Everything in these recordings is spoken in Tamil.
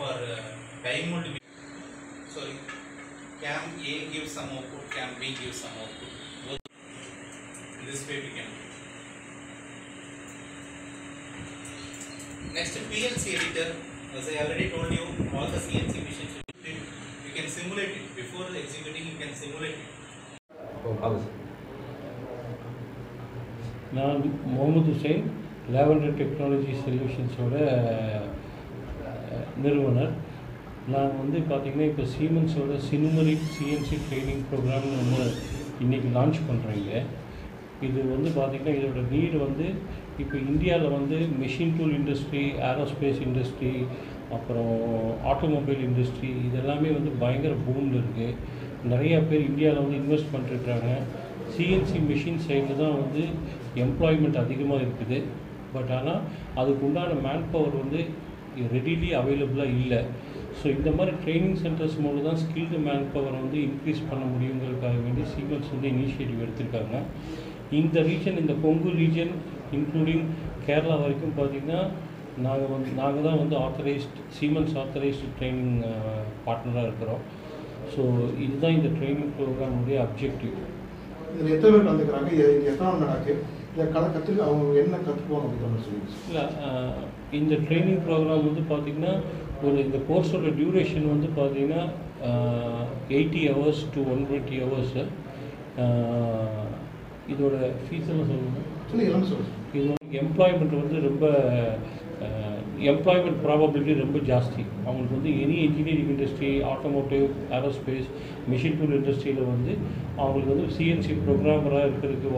surface is for uh, diamond. Sorry, cam A gives some output, cam B gives some output. Both this way we can. Next PLC editor, as I already told you, all the CNC machines you can simulate it before executing. You can simulate it. நான் முகமது ஹுசைன் லேவண்டர் டெக்னாலஜி சொல்யூஷன்ஸோட நிறுவனர். நான் வந்து பார்த்திங்கன்னா இப்போ சீமன்ஸோட சினுமரிக் சிஎன்சி ட்ரைனிங் ப்ரோக்ராம்னு ஒன்று இன்றைக்கி லான்ச் பண்ணுறீங்க இது வந்து பார்த்திங்கன்னா இதோட நீடு வந்து இப்போ இந்தியாவில் வந்து machine tool industry aerospace industry அப்புறம் ஆட்டோமொபைல் இண்டஸ்ட்ரி இதெல்லாமே வந்து பயங்கர பூமில் இருக்குது நிறையா பேர் இந்தியாவில் வந்து இன்வெஸ்ட் பண்ணிட்டுருக்காங்க. சிஎன்சி மிஷின் சைடில் தான் வந்து எம்ப்ளாய்மெண்ட் அதிகமாக இருக்குது. பட் ஆனால் அதுக்கு உண்டான மேன் பவர் வந்து ரெடிலி அவைலபிளாக இல்லை. ஸோ இந்த மாதிரி ட்ரைனிங் சென்டர்ஸ் மூலம் தான் ஸ்கில்டு மேன் பவரை வந்து இன்க்ரீஸ் பண்ண முடியுங்கிறதுக்காக வேண்டி சீமென்ஸ் வந்து இனிஷியேட்டிவ் எடுத்திருக்காங்க. இந்த ரீஜன் இந்த கொங்கு ரீஜன் இன்க்ளூடிங் கேரளா வரைக்கும் பார்த்திங்கன்னா நாங்கள் வந்து நாங்கள் தான் வந்து ஆத்தரைஸ்ட் சீமென்ஸ் ஆத்தரைஸ்டு ட்ரைனிங் பார்ட்னராக இருக்கிறோம். ஸோ இதுதான் இந்த ட்ரைனிங் ப்ரோக்ராமுடைய அப்ஜெக்டிவ் இதில் எத்தனை பேர் கலந்துக்கிறாங்க இது எத்தனை நடக்கு? இதை கதை கற்றுக்கு அவங்க என்ன கற்றுக்குவாங்க அப்படின்னு சொல்லுங்க. இல்லை இந்த ட்ரைனிங் ப்ரோக்ராம் வந்து பார்த்திங்கன்னா ஒரு இந்த கோர்ஸோட டியூரேஷன் வந்து பார்த்திங்கன்னா eighty hours to one twenty hours இதோட ஃபீஸ் எல்லாம் சொல்லணும் சொல்லி இது எம்ப்ளாய்மெண்ட் வந்து ரொம்ப எம்ப்ளாய்மெண்ட் ப்ராபபிலிட்டி ரொம்ப ஜாஸ்தி. அவங்களுக்கு வந்து any engineering industry automotive aerospace machine tool இண்டஸ்ட்ரியில் வந்து அவங்களுக்கு வந்து சிஎன்சி ப்ரோக்ராமராக இருக்கிறதுக்கு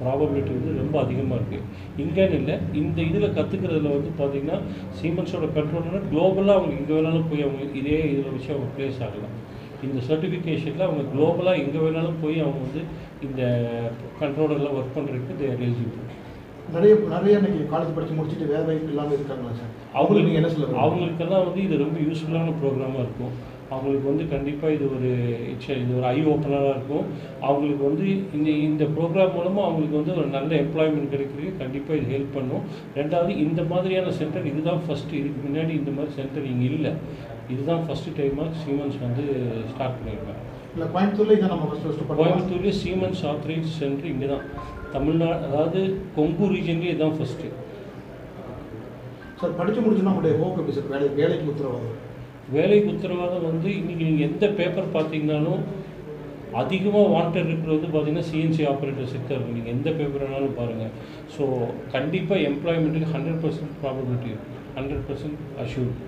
ப்ராபபிலிட்டி வந்து ரொம்ப அதிகமாக இருக்குது இங்கேன்னு இல்லை இந்த இதில் கற்றுக்கிறதுல வந்து பார்த்திங்கன்னா சீமென்ஸோட கண்ட்ரோல்னா குளோபலாக அவங்க எங்கே வேணாலும் போய் அவங்க இதே இதில் வச்சு அவங்க ப்ளேஸ் ஆகலாம். இந்த சர்டிஃபிகேஷனில் அவங்க குளோபலாக எங்கே வேணாலும் போய் அவங்க வந்து இந்த கண்ட்ரோலரில் ஒர்க் பண்ணுறதுக்கு தேர் எலிஜிபிள் நிறைய நிறைய இன்னைக்கு காலேஜ் படித்து முடிச்சுட்டு வேலை வாய்ப்பு இல்லாமல் இருக்காங்களா சார்? அவங்களுக்கு நீங்க என்ன சொல்ல விரும்புறீங்க? அவங்களுக்கெல்லாம் வந்து இது ரொம்ப யூஸ்ஃபுல்லான ப்ரோக்ராமாக இருக்கும். அவங்களுக்கு வந்து கண்டிப்பாக இது ஒரு இது ஒரு ஐ ஓப்பனராக இருக்கும். அவங்களுக்கு வந்து இந்த இந்த ப்ரோக்ராம் மூலமாக அவங்களுக்கு வந்து ஒரு நல்ல எம்ப்ளாய்மெண்ட் கிடைக்கிறதுக்கு கண்டிப்பாக இது ஹெல்ப் பண்ணும். ரெண்டாவது இந்த மாதிரியான சென்டர் இதுதான் ஃபஸ்ட்டு இதுக்கு முன்னாடி இந்த மாதிரி சென்டர் இங்கே இல்லை. இதுதான் ஃபஸ்ட்டு டைமாக சீமன்ஸ் வந்து ஸ்டார்ட் பண்ணியிருக்காங்க. இல்லை கோயம்புத்தூர்ல இதை நம்ம ஃபஸ்ட் ஃபஸ்ட்டு கோயம்புத்தூர்லேயே சீமன்ஸ் ஆத்தரைஸ் சென்டர் இங்கே தான் தமிழ்நாடு அதாவது கொங்கு ரீஜன்லேயே இதுதான் ஃபஸ்ட்டு சார் படித்து முடிச்சுன்னா உங்களுடைய ஹோப் எப்படி சார்? வேலை வேலைக்கு உத்தரவாதம். வேலைக்கு உத்தரவாதம் வந்து இன்றைக்கி நீங்கள் எந்த பேப்பர் பார்த்தீங்கனாலும் அதிகமாக வாண்டட் இருக்கிறது வந்து பார்த்தீங்கன்னா சிஎன்சி ஆப்ரேட்டர் செக்டர் நீங்கள் எந்த பேப்பர் வேணாலும் பாருங்கள் ஸோ கண்டிப்பாக எம்ப்ளாய்மெண்ட்டுக்கு ஹண்ட்ரட் பர்சன்ட் ப்ராபபிலிட்டி இருக்குது ஹண்ட்ரட் பர்சன்ட் அஷ்யூர்ட்